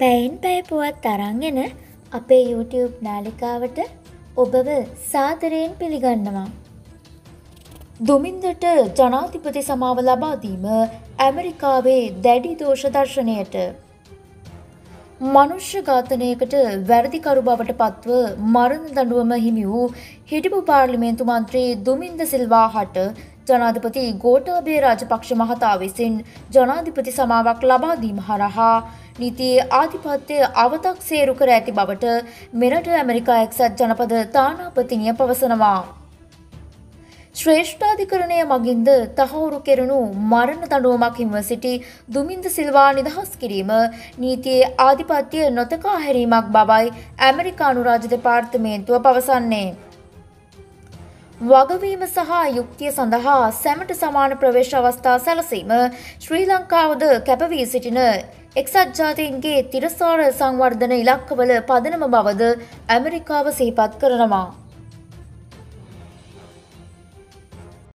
පැයින් පැය පුවත් අරංගෙන අපේ YouTube නාලිකාවට ඔබව සාදරයෙන් පිළිගන්නවා. දුමින්දට ජනාධිපති සමාව ලබාදීම ඇමරිකාවේ දැඩි දෝෂ දර්ශනයට. මනුෂ්‍ය ඝාතනයකට වැරදිකරු බවට පත්ව මරණ දඬුවම හිමි වූ හිටපු පාර්ලිමේන්තු මන්ත්‍රී දුමින්ද සිල්වා හට ජනාධිපති ගෝඨාභය රාජපක්ෂ මහතා විසින් ජනාධිපති සමාවක් ලබා දීම හරහා නීතියේ ආධිපත්‍ය අවතක්සේරු කර ඇති බවට මෙරට ඇමරිකා එක්සත් ජනපද තානාපතිනිය පවසනවා. ශ්‍රේෂ්ඨාධිකරණය මගින්ද තහවුරු කෙරුණු මරණ දඬුවමක් හිමිව සිටි දුමින්ද සිල්වා නිදහස් කිරීම නීතියේ ආධිපත්‍ය නොතකා හැරීමක් බවයි ඇමරිකානු රාජ දෙපාර්තමේන්තුව පවසන්නේ. වගවීම සහ යුක්තිය සඳහා සැමට සමාන ප්‍රවේශ අවස්ථා සැලසීම ශ්‍රී ලංකාවද කැපවී සිටින එක්සත් ජාතීන්ගේ තිරසාර සංවර්ධන ඉලක්කවල පදනම බවද ඇමරිකාව සිහිපත් කරනවා.